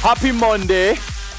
Happy Monday.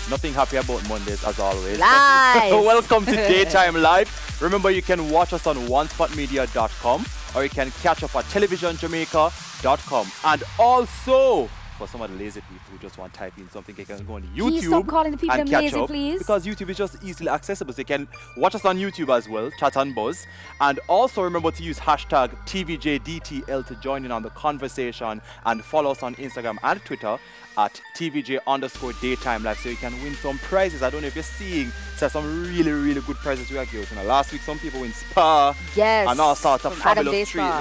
Nothing happy about Mondays as always. Live. Welcome to Daytime Live. Remember, you can watch us on onespotmedia.com or you can catch up at televisionjamaica.com. And also, for some of the lazy people who just want to type in something, they can go on YouTube. Please stop calling the people and catch lazy, up please. Because YouTube is just easily accessible. So you can watch us on YouTube as well, chat and buzz. And also remember to use hashtag TVJDTL to join in on the conversation and follow us on Instagram and Twitter at TVJ underscore daytime live so you can win some prizes. I don't know if you're seeing so some really, really good prizes we are giving. Last week some people win spa Yes. and all sorts of fabulous Day Spa.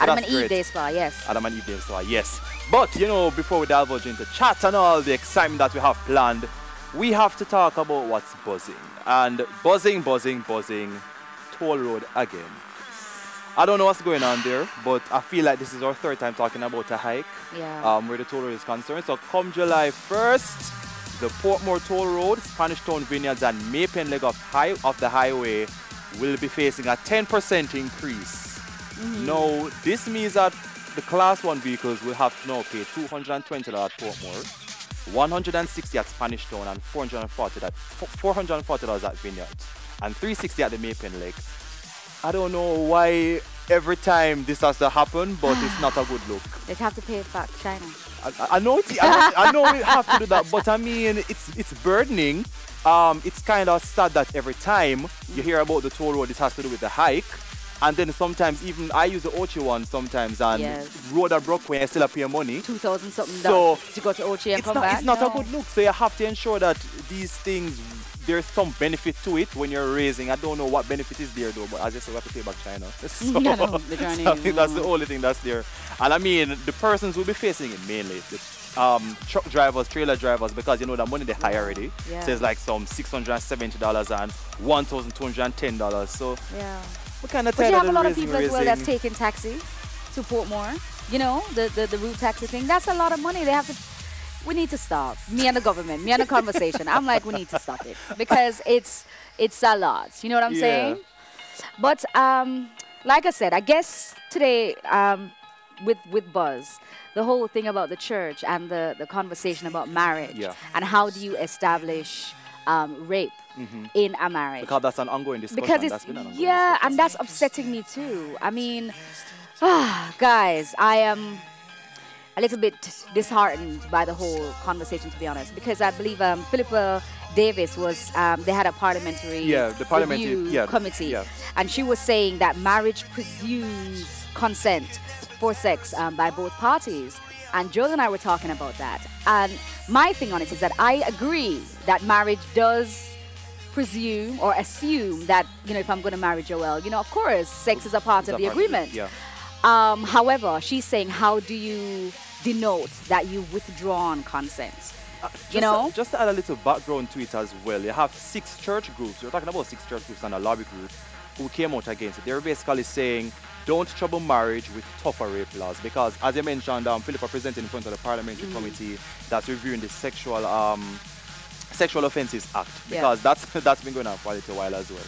So Adam and Eve. Day Spa, yes. Adam and Eve Day Spa, yes. But you know, before we divulge into chat and all the excitement that we have planned, we have to talk about what's buzzing. And buzzing, buzzing, buzzing, toll road again. I don't know what's going on there, but I feel like this is our third time talking about a hike Yeah. um, where the toll road is concerned. So come July 1st, the Portmore Toll Road, Spanish Town Vineyards, and May Pen leg of, high, of the highway will be facing a 10% increase. Now, this means that the Class 1 vehicles will have to now pay $220 at Portmore, 160 at Spanish Town, and 440 at, $440 at Vineyards, and 360 at the May Pen Lake. I don't know why every time this has to happen, but it's not a good look. They'd have to pay it back to China. I, I know it, I know, I know we have to do that, but I mean it's it's burdening. Um, it's kind of sad that every time you hear about the toll road, this has to do with the hike, and then sometimes even I use the Ochi one sometimes, and Yes. road are broke when I still have pay money. 2000 something So, to go to Ochi and It's come not, back. it's not No. a good look, so you have to ensure that these things there's some benefit to it when you're raising. I don't know what benefit is there though, but as I just have to pay back China. So, I know, the so I think that's the only thing that's there. And I mean, the persons will be facing it mainly. The, um, truck drivers, trailer drivers, because you know the money they hire already. Yeah. So it's like some $670 and $1,210. So Yeah. We kind of But you have a lot of people as well that's taking taxi to Portmore. You know, the, the, the route taxi thing. That's a lot of money. They have to. We need to stop. Me and the government. Me and the conversation. I'm like, we need to stop it because it's it's a lot. You know what I'm Yeah. saying? But um, like I said, I guess today um, with with Buzz, the whole thing about the church and the the conversation about marriage Yeah. and how do you establish um, rape in a marriage Because that's an ongoing discussion. because it's that's been an ongoing yeah discussion. and that's upsetting me too i mean ah, guys i am a little bit disheartened by the whole conversation to be honest because i believe um, philippa davis was um, they had a parliamentary Yeah, the parliamentary- yeah, committee yeah. and she was saying that marriage presumes consent for sex um, by both parties and Joel and I were talking about that. And my thing on it is that I agree that marriage does presume or assume that, you know, if I'm going to marry Joel, you know, of course, sex is a part It's of a the part of agreement. Yeah. Um, however, she's saying, how do you denote that you've withdrawn consent? Just you know? to, just to add a little background to it as well, you have six church groups. You're talking about six church groups and a lobby group who came out against it. They were basically saying, don't trouble marriage with tougher rape laws because, as you mentioned, um, Philippa presented in front of the parliamentary Mm. committee that's reviewing the sexual um, sexual offences act Yeah. because that's that's been going on for a little while as well.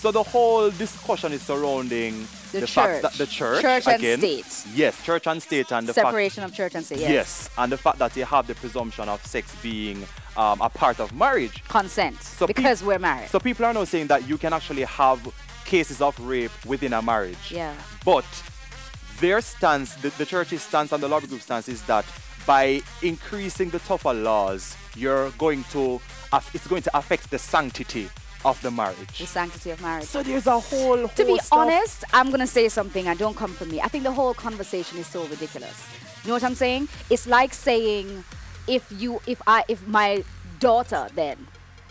So the whole discussion is surrounding The fact that the church, Church and again, state. yes, church and state, and the fact Separation of church and state. Yes. Yes, and the fact that you have the presumption of sex being um, a part of marriage. Consent. So because we're married. So people are now saying that you can actually have cases of rape within a marriage. yeah. But their stance, the, the church's stance and the lobby group stance is that by increasing the tougher laws, you're going to, it's going to affect the sanctity of the marriage. The sanctity of marriage. So there's a whole, to be honest, I'm gonna say something and don't come for me. I think the whole conversation is so ridiculous. You know what I'm saying? It's like saying if you if I if my daughter then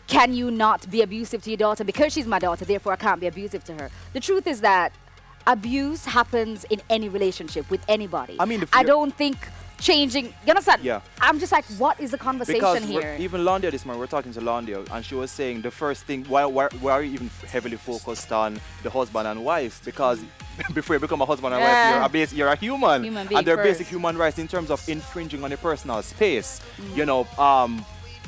can you not be abusive to your daughter because she's my daughter, therefore I can't be abusive to her. The truth is that abuse happens in any relationship with anybody. I mean, I don't think changing you understand? Yeah. I'm just like, what is the conversation because here? even Landia this morning, we're talking to Landia, and she was saying the first thing, why, why, why are you even heavily focused on the husband and wife? Because before you become a husband and Yeah. wife, you're a, base, you're a human. Human and they're basic human rights in terms of infringing on your personal space. You know, um,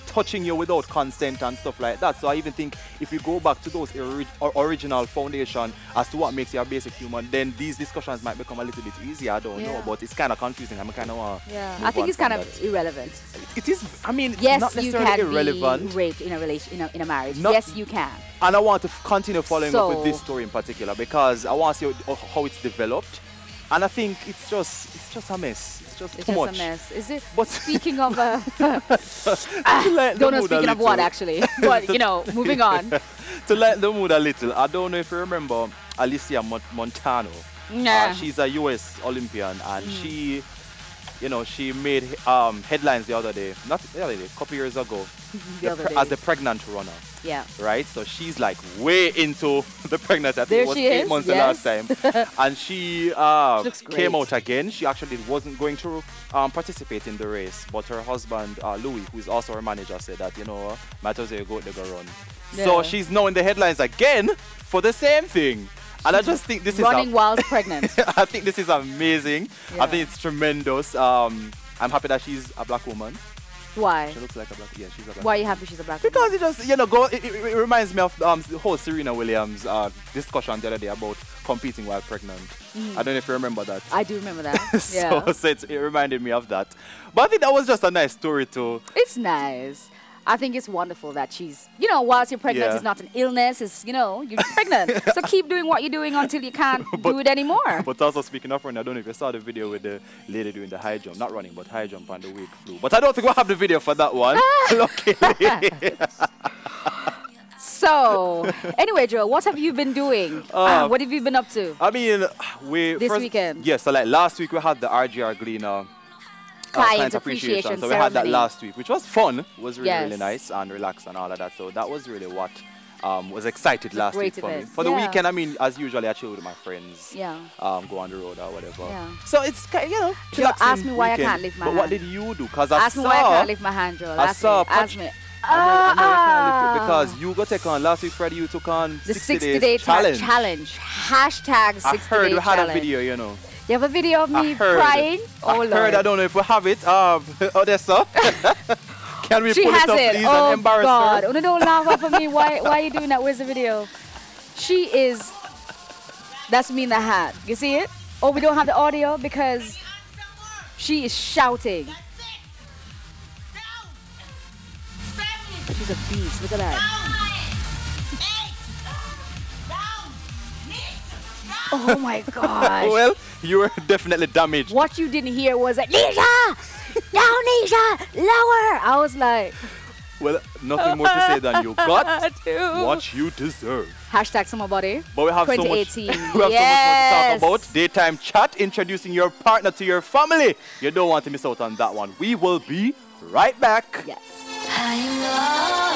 touching you without consent and stuff like that. So I even think if you go back to those ori- original foundation as to what makes you a basic human, then these discussions might become a little bit easier. I don't Yeah. know, but it's kind of confusing. I'm kind of uh, Yeah, I think it's kind of that. irrelevant. It is. I mean, Yes, not you necessarily can irrelevant. be raped in a relation in a, in a marriage. Not- yes, you can. And I want to f- continue following up with this story in particular because I want to see how, how it's developed. And I think it's just it's just a mess. It's just It's too just much. a mess. Is it? But- speaking of, uh, lighten don't know. Speaking of what, actually, but you know, moving on. to lighten the mood a little, I don't know if you remember Alysia Mon- Montano. Nah. Uh, she's a U.S. Olympian, and Mm. she, you know, she made um, headlines the other day, not the other day, a couple years ago, The pre- as the pregnant runner, yeah. right? So she's like way into the pregnancy. I think There it was eight is, months yes. the last time, and she uh, Looks came out again. She actually wasn't going to um, participate in the race, but her husband uh, Louis, who is also her manager, said that you know, as well go to go run. So she's now in the headlines again for the same thing. And I just think this Running is a, whilst pregnant. I think this is amazing. I think it's tremendous. Um, I'm happy that she's a black woman. Why? She looks like a black. Yeah, she's a black. Why are you happy she's a black woman? Because it just, you know, go. It, it, it reminds me of um, the whole Serena Williams uh, discussion the other day about competing while pregnant. I don't know if you remember that. I do remember that. Mm-hmm. yeah. so, so it reminded me of that. But I think that was just a nice story too. It's nice. I think it's wonderful that she's, you know, whilst you're pregnant, Yeah. it's not an illness. It's, you know, you're pregnant. so keep doing what you're doing until you can't do it anymore. But also speaking of running, I don't know if you saw the video with the lady doing the high jump, not running, but high jump on the wig flew. But I don't think we'll have the video for that one. Luckily. So, anyway, Joe, what have you been doing? Uh, Uh, what have you been up to? I mean, we This first, weekend. Yes, so like last week we had the RJR Gleaner. Client appreciation So we had that last week, which was fun. Was really, really nice and relaxed and all of that. So that was really what um, was excited last week for me. For the weekend, I mean, as usually, I chill with my friends. Yeah. Um, go on the road or whatever. Yeah. So it's you know. Relaxing ask me why I can't lift my But what did you do? Because I Ask saw. me why I can't lift my hand, Joel. I Ask saw me. Ask me. I know, I know you can't lift it because you go take on last week Friday. You took on The 60, 60 days day challenge. challenge. Hashtag 60 I heard we had challenge. a video, you know. You have a video of I me heard. crying? Oh, I Lord. heard. I don't know if we have it. Um, Odessa. Can we She pull has it up, it. please, oh and embarrass God! her? Oh, no, don't laugh off of me. Why? Why are you doing that? Where's the video? She is. That's me in the hat. You see it? Oh, we don't have the audio because she is shouting. She's a beast. Look at that. Oh my gosh! Well, you were definitely damaged. what you didn't hear was like, Nisha, down, Nisha, lower. I was like, Well, nothing more to say than you got Dude. what you deserve. Hashtag somebody. But we have so much. 2018. we have so much more to Yes. talk about. Daytime chat, introducing your partner to your family. You don't want to miss out on that one. We will be right back. Yes. I know